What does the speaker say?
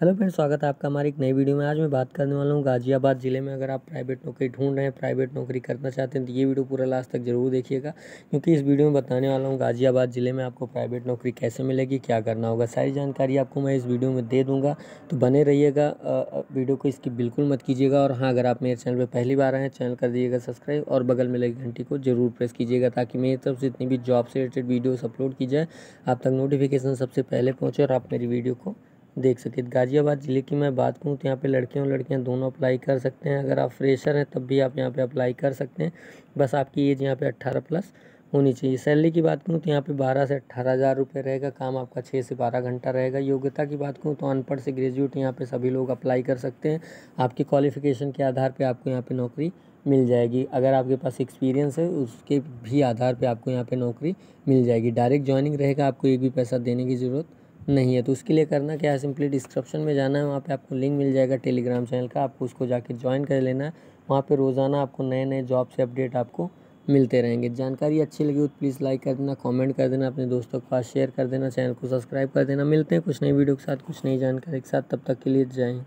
Hello friends, स्वागत है आपका हमारी एक नई वीडियो में। आज मैं बात करने वाला हूँ गाजियाबाद ज़िले में। अगर आप प्राइवेट नौकरी ढूंढ रहे हैं, प्राइवेट नौकरी करना चाहते हैं तो ये वीडियो पूरा लास्ट तक ज़रूर देखिएगा, क्योंकि इस वीडियो में बताने वाला हूँ गाजियाबाद ज़िले में आपको प्राइवेट नौकरी कैसे मिलेगी, क्या करना होगा। सारी जानकारी आपको मैं इस वीडियो में दे दूँगा। तो बने रहिएगा वीडियो को इसकी बिल्कुल मत कीजिएगा। और हाँ अगर आप मेरे चैनल पर पहली बार आए चैनल कर दीजिएगा सब्सक्राइब और बगल में लगी घंटी को ज़रूर प्रेस कीजिएगा, ताकि मेरी तरफ़ से इतनी भी जॉब से रिलेटेड वीडियोज़ अपलोड की जाए। आप तक नोटिफिकेशन सबसे पहले पहुँचे और आप मेरी वीडियो को देख सके। गाज़ियाबाद ज़िले की मैं बात करूँ तो यहाँ पे लड़के और लड़कियाँ दोनों अप्लाई कर सकते हैं। अगर आप फ्रेशर हैं, तब भी आप यहाँ पे अप्लाई कर सकते हैं। बस आपकी एज यहाँ पे अट्ठारह प्लस होनी चाहिए। सैलरी की बात करूँ तो यहाँ पे बारह से अट्ठारह हज़ार रुपये रहेगा। काम आपका छः से बारह घंटा रहेगा। योग्यता की बात करूँ तो अनपढ़ से ग्रेजुएट यहाँ पे सभी लोग अप्लाई कर सकते हैं। आपकी क्वालिफिकेशन के आधार पर आपको यहाँ पर नौकरी मिल जाएगी। अगर आपके पास एक्सपीरियंस है, उसके भी आधार पर आपको यहाँ पर नौकरी मिल जाएगी। डायरेक्ट ज्वाइनिंग रहेगा, आपको एक भी पैसा देने की ज़रूरत नहीं है तो उसके लिए करना क्या है? सिंपली डिस्क्रिप्शन में जाना है, वहाँ पे आपको लिंक मिल जाएगा टेलीग्राम चैनल का, आपको उसको जाके ज्वाइन कर लेना है। वहाँ पे रोज़ाना आपको नए नए जॉब से अपडेट आपको मिलते रहेंगे। जानकारी अच्छी लगी हो तो प्लीज़ लाइक कर देना कॉमेंट कर देना, अपने दोस्तों के पास शेयर कर देना चैनल को सब्सक्राइब कर देना। मिलते हैं कुछ नई वीडियो के साथ, कुछ नई जानकारी के साथ। तब तक के लिए जाएँ